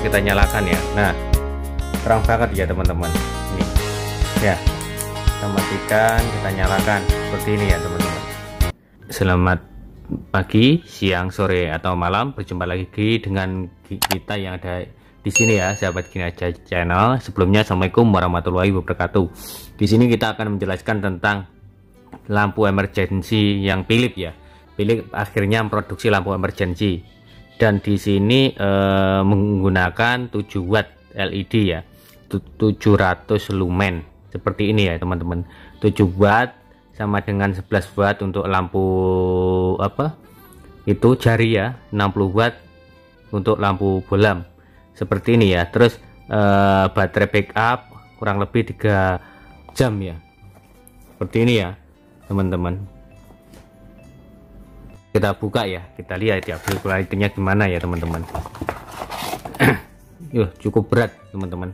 kita nyalakan ya. Nah terang banget ya teman-teman. Ini ya. Kita matikan kita nyalakan. Seperti ini ya teman-teman. Selamat pagi siang sore atau malam. Berjumpa lagi dengan kita yang ada di sini ya sahabat Gini aja channel. Sebelumnya assalamualaikum warahmatullahi wabarakatuh. Di sini kita akan menjelaskan tentang lampu emergency yang Philip ya. Philip akhirnya memproduksi lampu emergency dan di sini eh, menggunakan 7 watt LED ya. 700 lumen. Seperti ini ya teman-teman. 7 watt sama dengan 11 watt untuk lampu apa? Itu jari ya. 60 watt untuk lampu bolam. Seperti ini ya. Terus uh, baterai backup kurang lebih tiga jam ya. Seperti ini ya teman-teman kita buka ya kita lihat ya build quality-nya gimana ya teman-teman. Yuh, cukup berat teman-teman.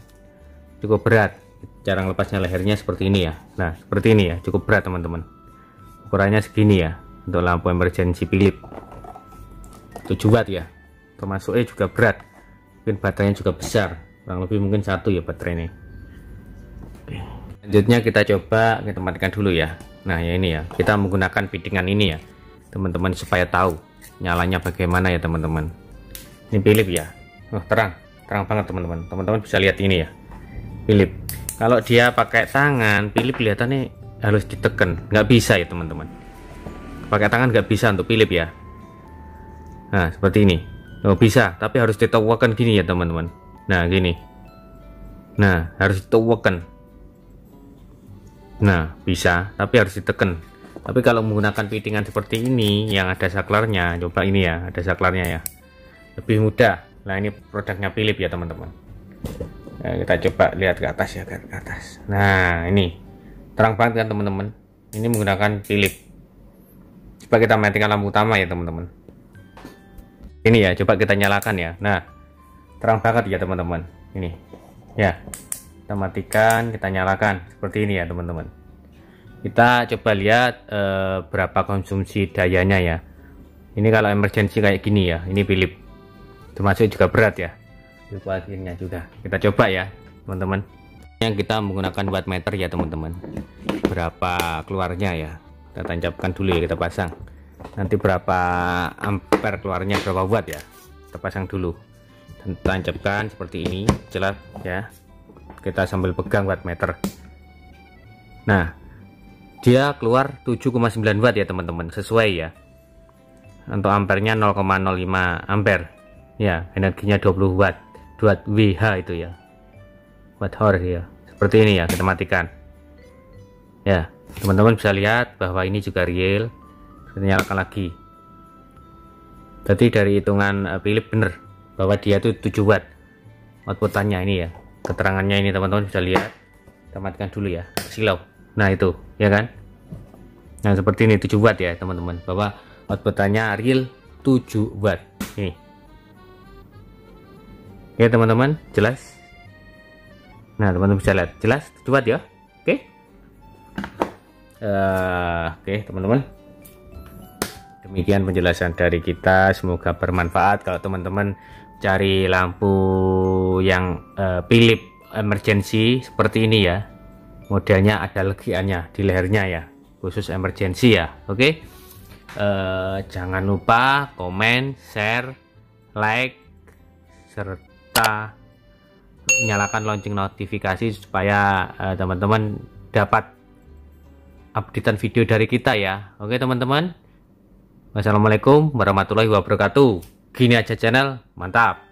Cukup berat. Cara lepasnya lehernya seperti ini ya. Nah seperti ini ya cukup berat teman-teman. Ukurannya segini ya untuk lampu emergency Philip. 7 watt ya termasuknya juga berat. Mungkin baterainya juga besar kurang lebih mungkin satu ya baterai ini. Oke. selanjutnya kita coba kita matikan dulu ya. Nah ya ini ya kita menggunakan fittingan ini ya teman-teman supaya tahu nyalanya bagaimana ya teman-teman. Ini Philip ya. Oh, terang. Terang banget teman-teman. Teman-teman bisa lihat ini ya. Philip. Kalau dia pakai tangan Philip kelihatannya harus ditekan. Nggak bisa ya teman-teman. Pakai tangan nggak bisa untuk Philip ya. Nah seperti ini. Oh bisa, tapi harus ditawakan gini ya teman-teman. Nah gini. Nah harus ditawakan. Nah bisa, tapi harus ditekan. Tapi kalau menggunakan fittingan seperti ini yang ada saklarnya, coba ini ya, ada saklarnya ya. Lebih mudah. Nah ini produknya Philip ya teman-teman. Nah, kita coba lihat ke atas ya, ke atas. Nah ini terang banget kan teman-teman. Ini menggunakan Philip. Coba kita matikan lampu utama ya teman-teman ini ya coba kita nyalakan ya nah terang banget ya teman-teman ini ya kita matikan kita nyalakan seperti ini ya teman-teman kita coba lihat e, berapa konsumsi dayanya ya. Ini kalau emergency kayak gini ya ini Philip. Termasuk juga berat ya. Lupa akhirnya juga. Kita coba ya teman-teman. Yang kita menggunakan wattmeter ya teman-teman. Berapa keluarnya ya? Kita tancapkan dulu ya kita pasang. Nanti berapa ampere keluarnya berapa watt ya? Kita pasang dulu. Dan tancapkan seperti ini jelas ya. Kita sambil pegang wattmeter nah dia keluar 7,9 watt ya teman-teman. Sesuai ya. Untuk ampernya 0,05 ampere. Ya energinya 20 watt. 2 WH itu ya. Watt hour ya. Seperti ini ya kita matikan. Ya teman-teman bisa lihat bahwa ini juga real. Kita nyalakan lagi. Jadi dari hitungan uh, Philip bener bahwa dia itu 7 watt outputannya ini ya. Keterangannya ini teman-teman bisa lihat. Kita matikan dulu ya. Silau nah itu ya kan? Nah seperti ini 7 watt ya teman-teman. Bahwa outputannya real 7 watt. Ini ya teman-teman jelas? Nah teman-teman bisa lihat. Jelas? 7 watt ya? Oke. Uh, oke teman-teman. Demikian penjelasan dari kita. Semoga bermanfaat. Kalau teman-teman cari lampu yang uh, Philip emergency seperti ini ya modelnya ada legiannya di lehernya ya khusus emergency ya oke okay? uh, eh, jangan lupa komen share like serta nyalakan lonceng notifikasi supaya eh, teman-teman uh, dapat updatean video dari kita ya oke okay, teman-teman Wassalamualaikum warahmatullahi wabarakatuh. Gini aja channel, mantap.